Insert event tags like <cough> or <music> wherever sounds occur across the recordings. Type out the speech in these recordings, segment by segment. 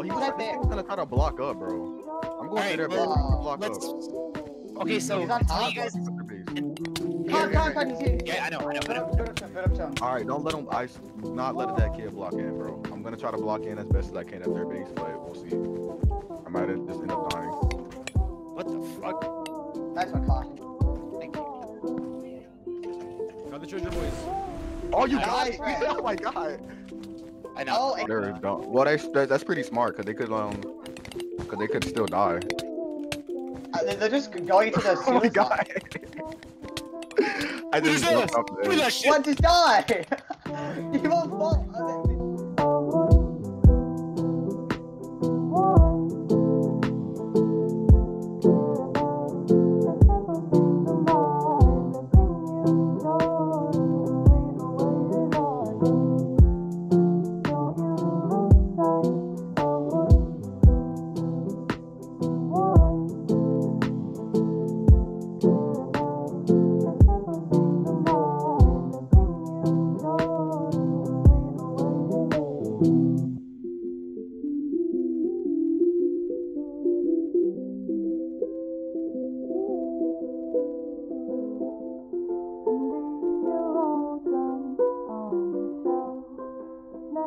Yo, he was, right there? he was gonna try to block up, bro. I'm going Alright, to there, well, bro. uh, block Let's. up. Okay, so He's on how top. you guys? He's here. Yeah, I know, I know, I Put know. up, put up, put up, some. All right, don't let him. I s- not let that kid block in, bro. I'm gonna try to block in as best as I can at their base, but we'll see. I might just end up dying. What the fuck? Nice one, Caution. Thank you. Got the treasure boys. Oh, you Nice got it! <laughs> oh my god! I know. Oh, there we go. Well, that's that, that's pretty smart because they could um, because they could still die. Uh, they're- they're just going to the <laughs> Oh my suicide. god! <laughs> I Who's just this? jumped up Look at there. What? Just die! <laughs> you won't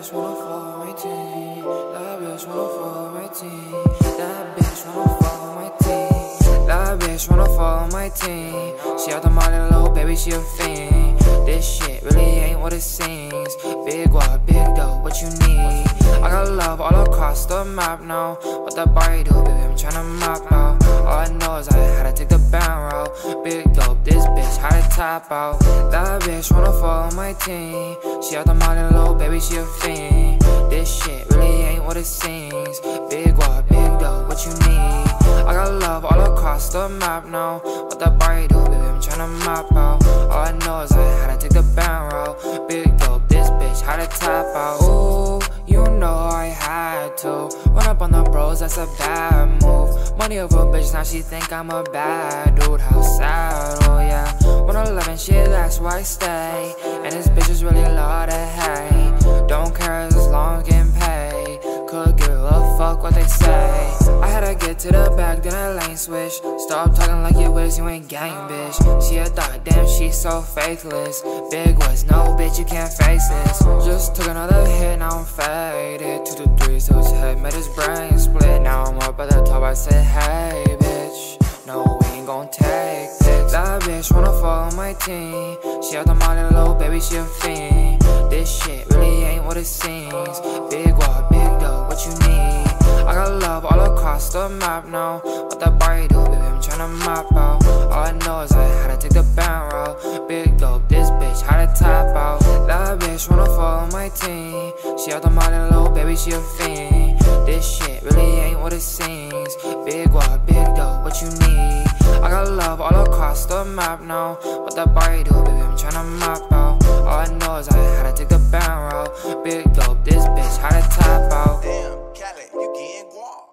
bitch wanna fuck my team. That bitch wanna fuck my team. That bitch wanna fuck. Bitch wanna fuck my team. She out the molly, little baby, she a fiend. This shit really ain't what it seems. Big what, big dough, what you need? I got love all across the map now. What that body do, baby? I'm tryna map out. All I know is I had to take the bound route. Big dope, this bitch had to tap out. That bitch wanna follow my team. She out the molly, little baby, she a fiend. This shit really ain't what it seems. Big what, dope, what you need? I got love all across the map now. What the body do, baby? I'm tryna map out. All I know is I had to take the bound route. Big dope, this bitch had to tap out. Ooh, you know I had to. Run up on the bros, that's a bad move. Money over bitch, now she think I'm a bad dude. How sad, oh yeah. 111 shit, that's why I stay. And this bitch is really a lot of hate. Don't care as long as getting paid. Could give a fuck what they say. Get to the back, then I lane switch. Stop talking like you wish you ain't gang, bitch. She a thought, damn, she so faithless. Big was no bitch, you can't face this. Just took another hit, now I'm faded. Two to three, so his head made his brain split. Now I'm up at the top, I said, hey, bitch. No, we ain't gon' take pics. That bitch wanna follow my team. She out the molly, little baby, she a fiend. This shit really ain't what it seems. lost the map now. What the boy do, baby, I'm tryna mop out. All I know is I had to take the bound route. Big dope, this bitch, how to tap out. That bitch wanna follow my team. She out the modern low, baby, she a fiend. This shit really ain't what it seems. Big wad, big dope, what you need? I got love all across the map now. What the boy do, baby, I'm tryna mop out. All I know is I had to take the bound route. Big dope, this bitch, how to tap out. Damn, Cali, you getting guap.